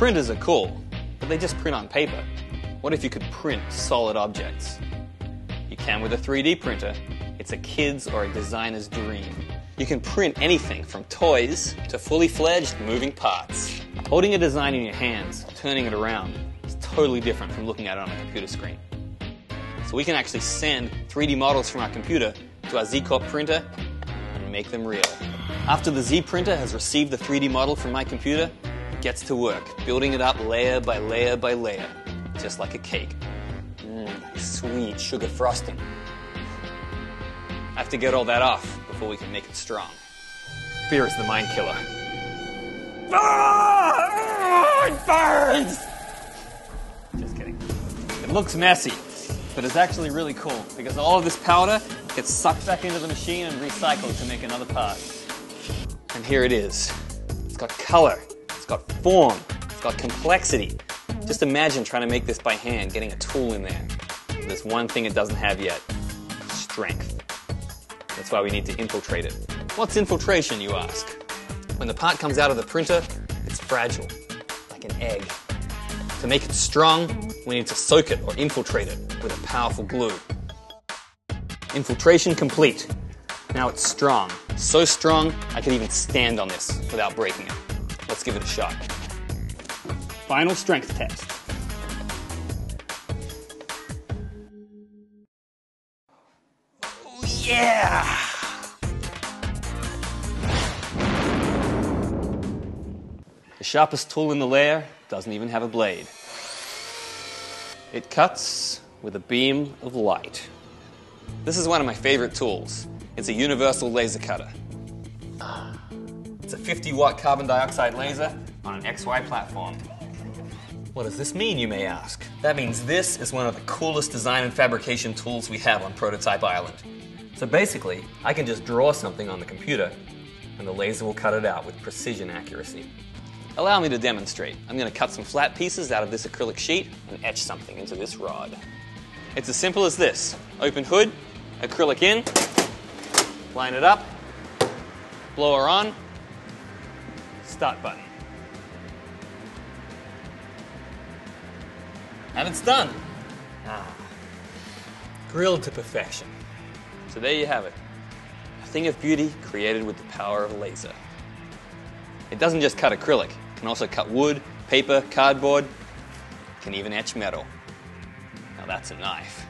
Printers are cool, but they just print on paper. What if you could print solid objects? You can with a 3D printer. It's a kid's or a designer's dream. You can print anything from toys to fully fledged moving parts. Holding a design in your hands, turning it around, is totally different from looking at it on a computer screen. So we can actually send 3D models from our computer to our Z-Corp printer and make them real. After the Z printer has received the 3D model from my computer, gets to work, building it up layer by layer by layer, just like a cake. Mmm, sweet sugar frosting. I have to get all that off before we can make it strong. Fear is the mind killer. Ah! It burns! Just kidding. It looks messy, but it's actually really cool because all of this powder gets sucked back into the machine and recycled to make another part. And here it is. It's got color, got form, it's got complexity. Just imagine trying to make this by hand, getting a tool in there. There's one thing it doesn't have yet strength. That's why we need to infiltrate it. What's infiltration, you ask? When the part comes out of the printer, it's fragile, like an egg. To make it strong, we need to soak it or infiltrate it with a powerful glue. Infiltration complete. Now it's strong. So strong, I could even stand on this without breaking it. Let's give it a shot. Final strength test. Oh, yeah! The sharpest tool in the lair doesn't even have a blade. It cuts with a beam of light. This is one of my favorite tools. It's a universal laser cutter. It's a 50 watt carbon dioxide laser on an XY platform. What does this mean, you may ask? That means this is one of the coolest design and fabrication tools we have on Prototype Island. So basically, I can just draw something on the computer and the laser will cut it out with precision accuracy. Allow me to demonstrate. I'm going to cut some flat pieces out of this acrylic sheet and etch something into this rod. It's as simple as this. Open hood, acrylic in, line it up, blower on, start button. And it's done. Ah. Grilled to perfection. So there you have it. A thing of beauty created with the power of a laser. It doesn't just cut acrylic, it can also cut wood, paper, cardboard, it can even etch metal. Now that's a knife.